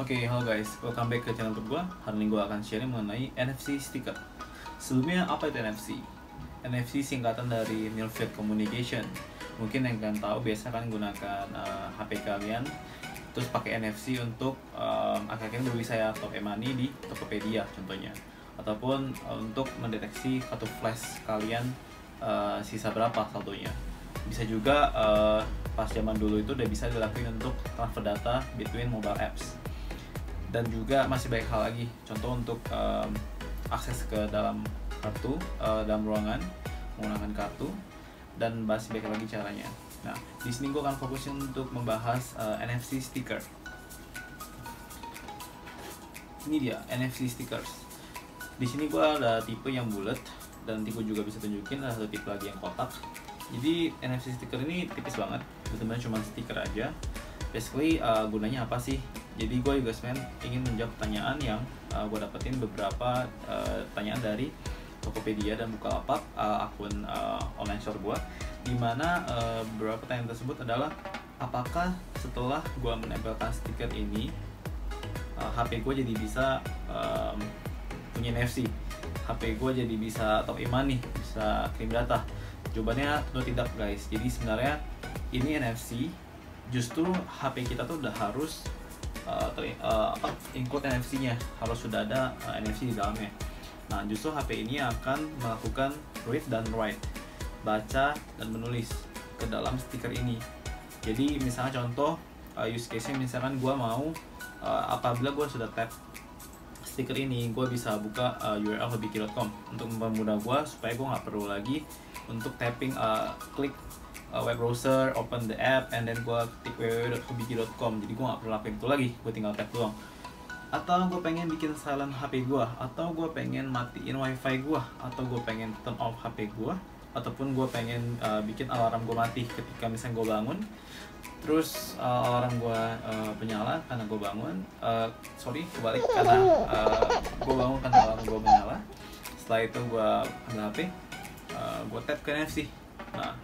Oke, halo guys, welcome back ke channel gue. Hari ini gue akan sharing mengenai NFC sticker. Sebelumnya apa itu NFC? NFC singkatan dari Near Field Communication. Mungkin yang kalian tahu biasa kan gunakan uh, HP kalian, terus pakai NFC untuk um, akhirnya beli saya top e-money di Tokopedia contohnya, ataupun uh, untuk mendeteksi kartu flash kalian uh, sisa berapa saldonya. Bisa juga uh, pas zaman dulu itu udah bisa dilakuin untuk transfer data between mobile apps dan juga masih banyak hal lagi. Contoh untuk um, akses ke dalam kartu uh, dalam ruangan menggunakan kartu dan masih banyak lagi caranya. Nah di sini gue akan fokusin untuk membahas uh, NFC sticker. Ini dia NFC stickers. Di sini gue ada tipe yang bulat dan tipe juga bisa tunjukin ada satu tipe lagi yang kotak. Jadi NFC sticker ini tipis banget. Benar-benar cuma stiker aja. Basically uh, gunanya apa sih jadi gue juga sebenarnya ingin menjawab pertanyaan yang uh, gue dapetin beberapa uh, dari Tokopedia dan Bukalapak uh, akun uh, online store gue di mana uh, beberapa pertanyaan tersebut adalah apakah setelah gue menempelkan stiker ini uh, HP gue jadi bisa um, punya NFC HP gue jadi bisa top iman nih bisa kirim data? Jawabannya tentu tidak guys. Jadi sebenarnya ini NFC justru HP kita tuh udah harus uh, ter, uh, apa include NFC-nya harus sudah ada uh, NFC di dalamnya. Nah, justru HP ini akan melakukan read dan write, baca dan menulis ke dalam stiker ini. Jadi misalnya contoh uh, use case-nya misalkan gue mau uh, apabila gue sudah tap stiker ini, gue bisa buka uh, URL hobiki.com untuk mempermudah gue supaya gue nggak perlu lagi untuk tapping uh, klik uh, web browser, open the app, and then gue ketik www.hobiki.com jadi gue gak perlu lakuin itu lagi, gue tinggal tap doang. Atau gue pengen bikin silent HP gue atau gue pengen matiin wifi gue atau gue pengen turn off HP gue ataupun gue pengen uh, bikin alarm gue mati ketika misalnya gue bangun. Terus uh, alarm gue uh, menyala karena gue bangun uh, sorry kebalik karena uh, gue bangun karena alarm gue menyala. Setelah itu gue ambil HP uh, gue tap ke NFC. Nah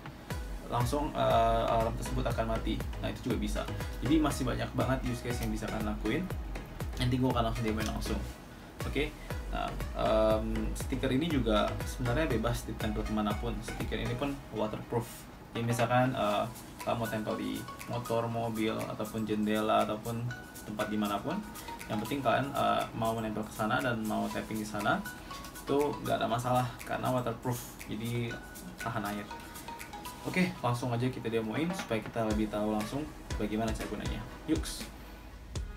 langsung uh, alarm tersebut akan mati. Nah itu juga bisa. Jadi masih banyak banget use case yang bisa kalian lakuin. Nanti gue akan langsung demoin langsung. Oke. Okay? Nah um, stiker ini juga sebenarnya bebas ditempel ke mana pun. Stiker ini pun waterproof. Jadi misalkan uh, kamu tempel di motor, mobil, ataupun jendela, ataupun tempat di mana pun, yang penting kalian uh, mau menempel ke sana dan mau tapping di sana itu nggak ada masalah karena waterproof. Jadi tahan air. Oke, langsung aja kita demoin supaya kita lebih tahu langsung bagaimana cara gunanya. Yuks.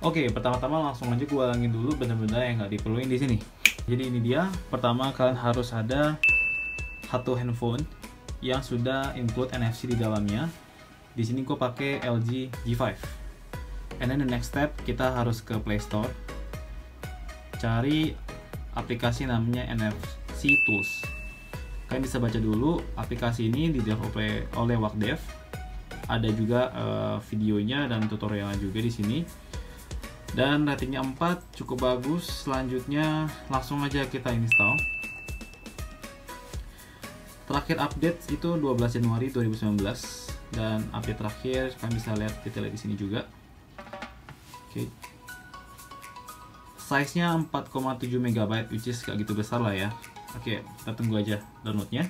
Oke, pertama-tama langsung aja gue ulangin dulu benar-benar yang nggak diperluin di sini. Jadi ini dia. Pertama kalian harus ada satu handphone yang sudah include NFC di dalamnya. Di sini gue pakai LG G5. And then the next step kita harus ke Play Store. Cari aplikasi namanya NFC Tools kalian bisa baca dulu aplikasi ini di develop oleh, Wakdev. Ada juga uh, videonya dan tutorialnya juga di sini. Dan ratingnya 4 cukup bagus. Selanjutnya langsung aja kita install. Terakhir update itu 12 Januari 2019 dan update terakhir kalian bisa lihat detailnya di sini juga. Oke. Okay. size nya 4,7 MB which is gak gitu besar lah ya Oke, kita tunggu aja downloadnya.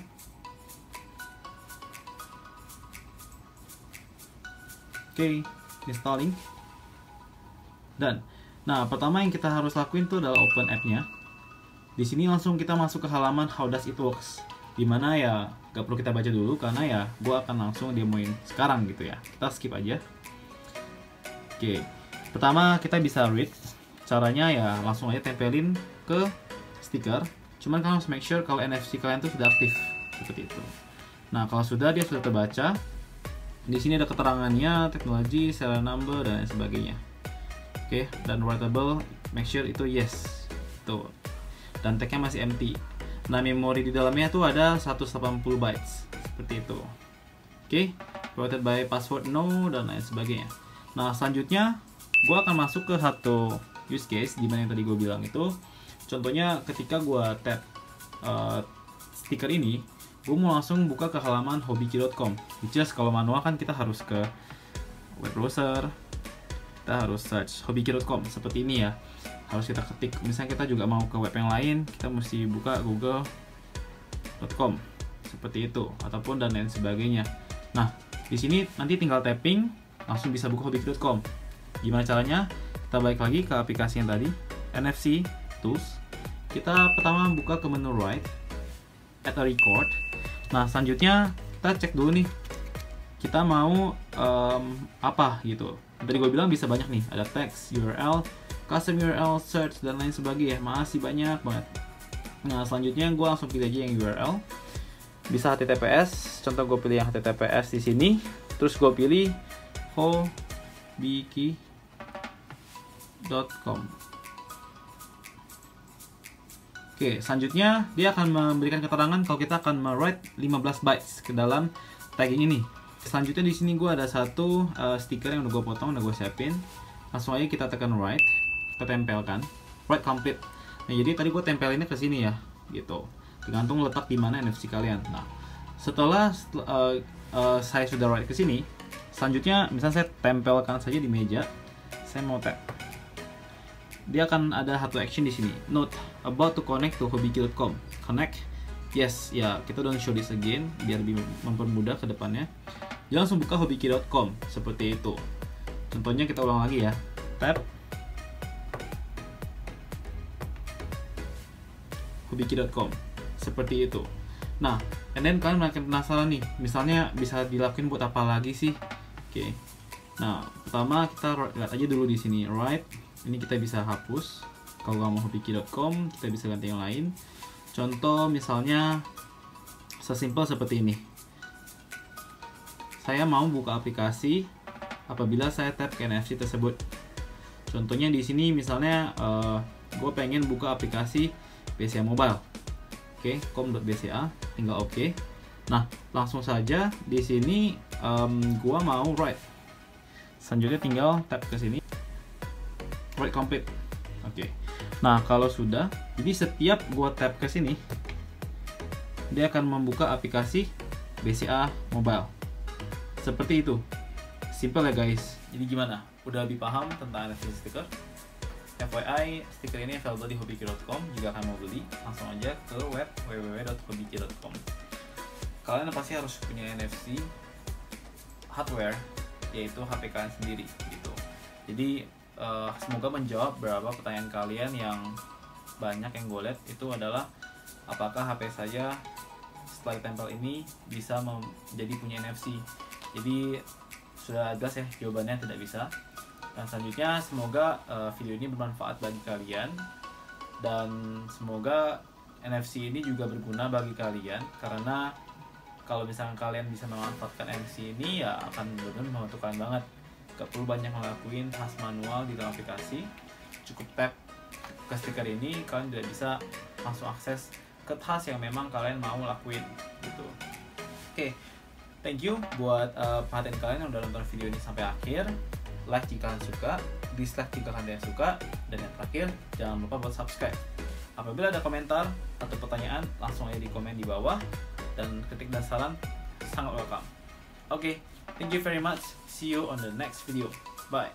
Oke, installing. Dan, nah pertama yang kita harus lakuin tuh adalah open app-nya. Di sini langsung kita masuk ke halaman How Does It Works. Di mana ya gak perlu kita baca dulu karena ya gue akan langsung demoin sekarang gitu ya. Kita skip aja. Oke, pertama kita bisa read. Caranya ya langsung aja tempelin ke stiker Cuman kalian harus make sure kalau NFC kalian itu sudah aktif seperti itu. Nah, kalau sudah dia sudah terbaca. Di sini ada keterangannya, teknologi, serial number dan sebagainya. Oke, okay, dan writable, make sure itu yes. Tuh. Dan tagnya masih empty. Nah, memori di dalamnya tuh ada 180 bytes. Seperti itu. Oke, okay, protected by password no dan lain sebagainya. Nah, selanjutnya gue akan masuk ke satu use case di mana yang tadi gue bilang itu contohnya ketika gue tap uh, stiker ini gue mau langsung buka ke halaman hobiki.com is kalau manual kan kita harus ke web browser kita harus search hobiki.com seperti ini ya. Harus kita ketik. Misalnya kita juga mau ke web yang lain kita mesti buka google.com seperti itu. Ataupun dan lain sebagainya. Nah di sini nanti tinggal tapping langsung bisa buka hobiki.com gimana caranya? Kita balik lagi ke aplikasi yang tadi NFC tools kita pertama buka ke menu right add a record. Nah selanjutnya kita cek dulu nih kita mau um, apa gitu. Tadi gue bilang bisa banyak nih ada text URL custom URL search dan lain sebagainya. Masih banyak banget. Nah selanjutnya gue langsung pilih aja yang URL bisa HTTPS contoh gue pilih yang HTTPS di sini. Terus gue pilih hobiki.com Oke, selanjutnya dia akan memberikan keterangan kalau kita akan write 15 bytes ke dalam tagging ini. Selanjutnya di sini gue ada satu uh, stiker yang udah gue potong, udah gue siapin. Langsung aja kita tekan write, kita tempelkan, write complete. Nah, jadi tadi gue tempelinnya ke sini ya, gitu. Tergantung letak di mana NFC kalian. Nah, setelah uh, uh, saya sudah write ke sini, selanjutnya misalnya saya tempelkan saja di meja, saya mau tap dia akan ada satu action di sini. Note about to connect to hobbykill.com. Connect. Yes, ya kita udah show this again biar lebih mempermudah ke depannya. Dia langsung buka seperti itu. Contohnya kita ulang lagi ya. Tap hobbykill.com seperti itu. Nah, and then kalian makin penasaran nih, misalnya bisa dilakuin buat apa lagi sih? Oke. Okay. Nah, pertama kita lihat aja dulu di sini, right? ini kita bisa hapus kalau nggak mau hobiki.com kita bisa ganti yang lain. Contoh misalnya sesimpel seperti ini. Saya mau buka aplikasi apabila saya tap ke NFC tersebut. Contohnya di sini misalnya uh, gue pengen buka aplikasi BCA Mobile. Oke okay, com.bca tinggal oke. Okay. nah langsung saja di sini um, gue mau write. Selanjutnya tinggal tap ke sini. Write complete. Oke. okay. Nah kalau sudah jadi setiap gua tap ke sini dia akan membuka aplikasi BCA mobile. Seperti itu. Simple ya guys. Jadi gimana? Udah lebih paham tentang NFC sticker FYI, stiker ini available di hobiki.com jika kalian mau beli, langsung aja ke web www.hobiki.com. Kalian pasti harus punya NFC hardware, yaitu HP kalian sendiri gitu. Jadi uh, semoga menjawab beberapa pertanyaan kalian yang banyak yang gue lihat. Itu adalah apakah HP saya setelah ditempel ini bisa menjadi punya NFC jadi sudah jelas ya jawabannya tidak bisa. Dan selanjutnya semoga uh, video ini bermanfaat bagi kalian. Dan semoga NFC ini juga berguna bagi kalian. Karena kalau misalnya kalian bisa memanfaatkan NFC ini ya akan benar-benar membantu kalian banget gak perlu banyak ngelakuin tas manual di dalam aplikasi cukup tap ke stiker ini kalian sudah bisa langsung akses ke tas yang memang kalian mau lakuin gitu oke okay. thank you buat uh, perhatian kalian yang udah nonton video ini sampai akhir like jika kalian suka dislike jika kalian suka dan yang terakhir jangan lupa buat subscribe apabila ada komentar atau pertanyaan langsung aja di komen di bawah dan ketik dan saran sangat welcome oke okay. Thank you very much. See you on the next video. Bye